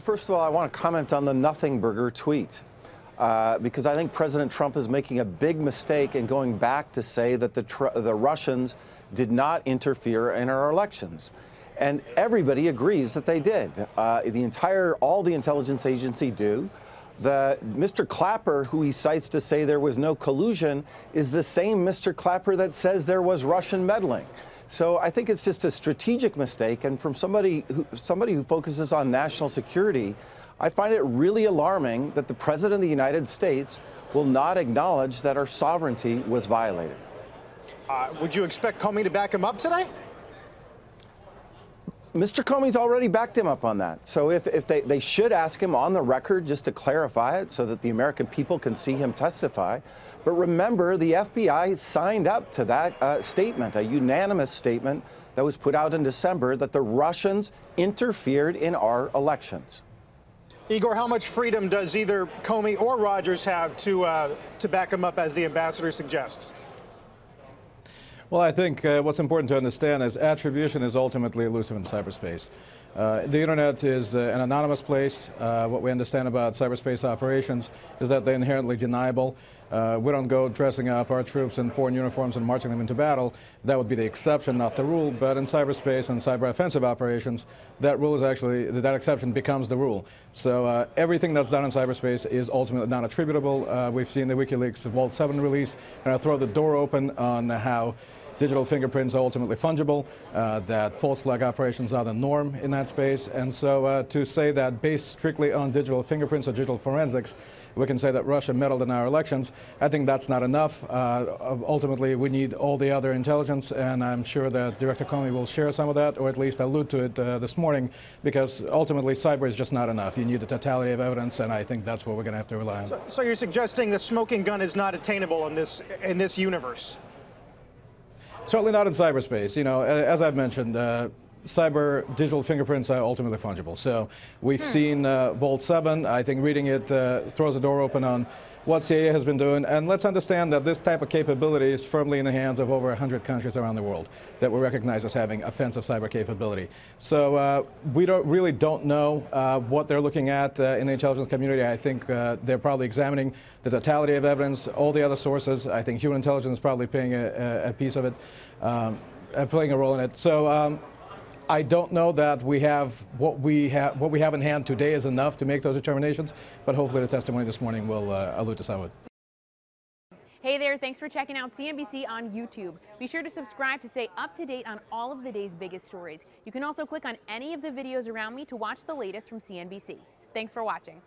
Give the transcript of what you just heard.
First of all, I want to comment on the Nothing Burger tweet. Uh, because I think President Trump is making a big mistake in going back to say that the, the Russians did not interfere in our elections. And everybody agrees that they did. Uh, the entire, all the intelligence agency do. The Mr. Clapper, who he cites to say there was no collusion, is the same Mr. Clapper that says there was Russian meddling. So I think it's just a strategic mistake. And from somebody who, somebody who focuses on national security, I find it really alarming that the President of the United States will not acknowledge that our sovereignty was violated. Uh, would you expect Comey to back him up today? Mr. Comey's already backed him up on that. So if, if they, they should ask him on the record just to clarify it so that the American people can see him testify. But remember, the FBI signed up to that uh, statement, a unanimous statement that was put out in December that the Russians interfered in our elections. Igor, how much freedom does either Comey or Rogers have to, uh, to back him up as the ambassador suggests? Well, I think uh, what's important to understand is attribution is ultimately elusive in cyberspace. Uh, the internet is uh, an anonymous place. Uh, what we understand about cyberspace operations is that they're inherently deniable. Uh, we don't go dressing up our troops in foreign uniforms and marching them into battle. That would be the exception, not the rule. But in cyberspace and cyber offensive operations, that rule is actually, that exception becomes the rule. So uh, everything that's done in cyberspace is ultimately non attributable. We've seen the WikiLeaks Vault 7 release, and I throw the door open on how digital fingerprints are ultimately fungible, uh, that false flag operations are the norm in that space. And so uh, to say that based strictly on digital fingerprints or digital forensics, we can say that Russia meddled in our elections. I think that's not enough. Uh, ultimately, we need all the other intelligence, and I'm sure that Director Comey will share some of that, or at least allude to it uh, this morning, because ultimately cyber is just not enough. You need the totality of evidence, and I think that's what we're going to have to rely on. So, so you're suggesting the smoking gun is not attainable in this in this universe? Certainly not in cyberspace. You know, as I've mentioned, uh, cyber digital fingerprints are ultimately fungible. So we've hmm. seen uh, Vault 7. I think reading it uh, throws the door open on what CIA has been doing. And let's understand that this type of capability is firmly in the hands of over 100 countries around the world that we recognize as having offensive cyber capability. So uh, we don't, really don't know uh, what they're looking at uh, in the intelligence community. I think uh, they're probably examining the totality of evidence, all the other sources. I think human intelligence is probably playing a, a piece of it, um, uh, playing a role in it. So um, I don't know that we have what we have what we have in hand today is enough to make those determinations, but hopefully the testimony this morning will uh, allude to some of it. Hey there, thanks for checking out CNBC on YouTube. Be sure to subscribe to stay up to date on all of the day's biggest stories. You can also click on any of the videos around me to watch the latest from CNBC. Thanks for watching.